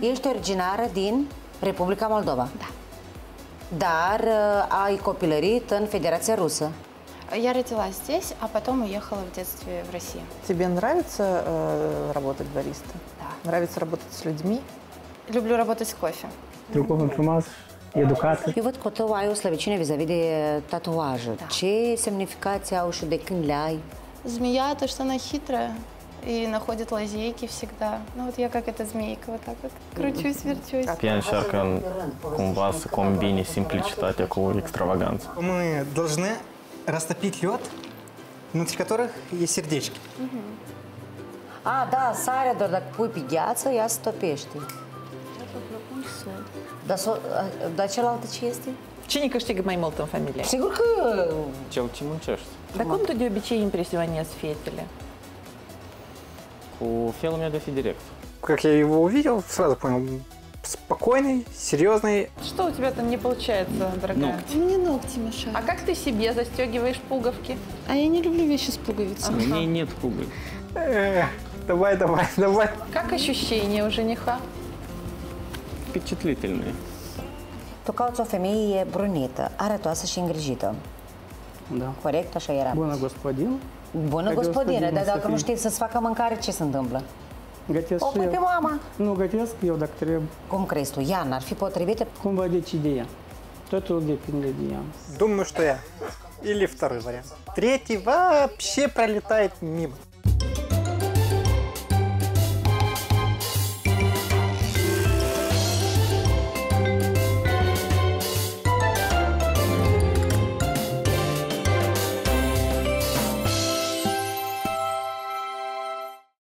Ești originară din Republica Moldova. Da. Dar uh, ai copilărit în Federația Rusă. Я родилась здесь, а потом уехала в детстве в Россию. Тебе нравится э, работать бариста? Да. Nравится работать с людьми? Люблю работать с кофе. E un cuvânt frumos, educat. Eu văd că tu ai o slăbiciune vis-a-vis de tatuaje. Da. Ce semnificație au și de când le ai? Змея, то, что она хитрая и находит лазейки всегда. Ну вот я как эта змейка, вот так вот кручусь, верчусь. Cumva să combine simplicitatea cu extravaganță. Мы должны растопить лед, внутри которых есть сердечки. Da, sarea doar dacă pui pe gheață, ea se topește. Dar, so, dar cealaltă ce este? Ce ne câștigă mai mult în familie? Sigur că Cel ce muncești. Dar a fi direct. Как я его увидел, сразу понял, спокойный, серьезный. Что у тебя там не получается, дорогая? Мне ногти мешают. А как ты себе застегиваешь пуговки? А я не люблю вещи с пуговицами. У ней нет пуговиц. Э, давай, давай, давай. Как ощущения у жениха? Впечатлительные. tu cauți o femeie brunită, arătoasă și îngrijită. Da. Corect? Așa era. Bună gospodin. Bună Ca gospodină, gospodină dar să dacă nu fii. știi să-ți facă mâncare, ce se întâmplă? Gătesc O și pui pe eu. mama. Nu gătesc eu dacă trebuie. Cum crezi tu? Ea n-ar fi potrivită? Cum va decide ea? Totul depinde de ea. Думаю, что я. Или второй вариант. Третий вообще пролетает мимо.